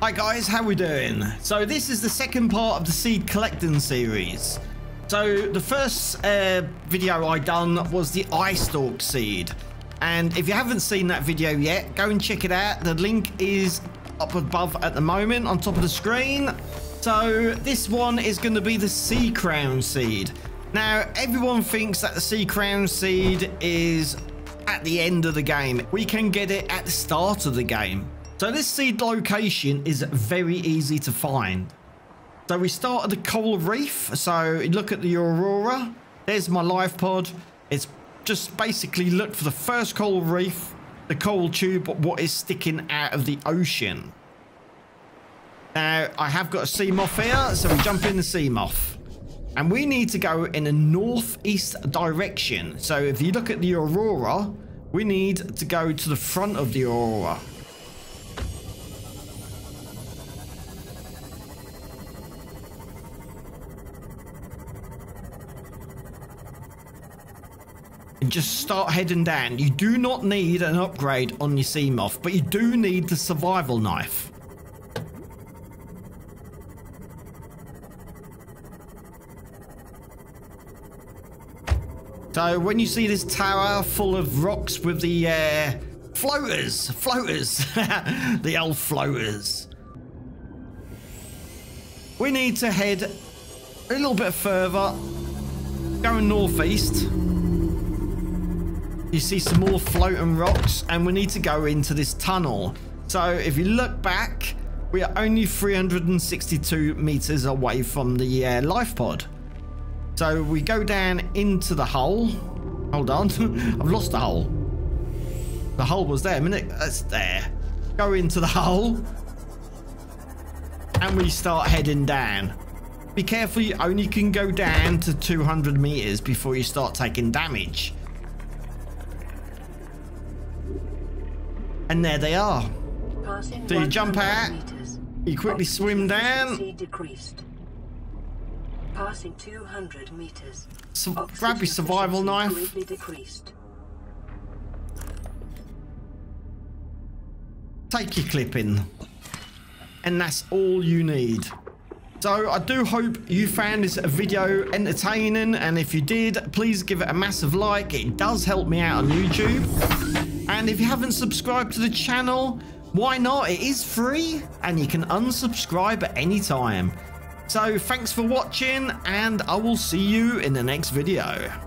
Hi guys, how we doing? So this is the second part of the seed collecting series. So the first uh, video I done was the eye stalk seed. And if you haven't seen that video yet, go and check it out. The link is up above at the moment on top of the screen. So this one is going to be the sea crown seed. Now everyone thinks that the sea crown seed is at the end of the game. We can get it at the start of the game. So this seed location is very easy to find. So we start at the coral reef. So look at the aurora. There's my life pod. It's just basically look for the first coral reef, the coral tube, what is sticking out of the ocean. Now, I have got a Seamoth here, so we jump in the Seamoth. And we need to go in a northeast direction. So if you look at the aurora, we need to go to the front of the aurora. And just start heading down. You do not need an upgrade on your Seamoth, but you do need the survival knife. So when you see this tower full of rocks with the uh, floaters, floaters, the old floaters. We need to head a little bit further, going northeast you see some more floating rocks and we need to go into this tunnel. So if you look back, we are only 362 meters away from the uh, life pod. So we go down into the hole. Hold on, I've lost the hole. The hole was there a minute. That's there. Go into the hole. And we start heading down. Be careful, you only can go down to 200 meters before you start taking damage. And there they are. So you jump out, you quickly swim down. Passing 200 meters. So grab your survival knife. Take your clipping. And that's all you need. So I do hope you found this video entertaining and if you did, please give it a massive like. It does help me out on YouTube. And if you haven't subscribed to the channel, why not? It is free and you can unsubscribe at any time. So thanks for watching and I will see you in the next video.